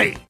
history!